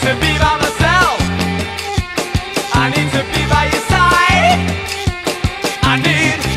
to be by myself. I need to be by your side. I need.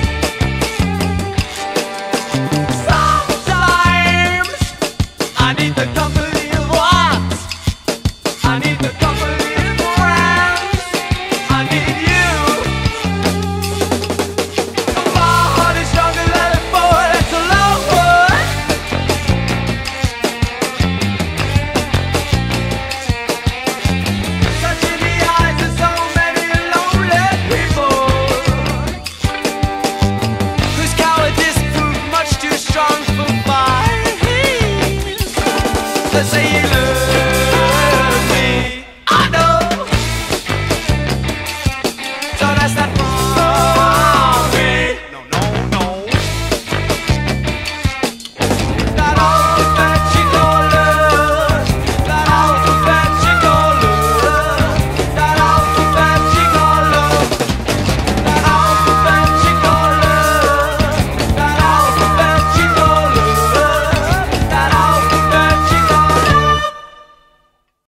Let's say